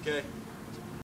Okay.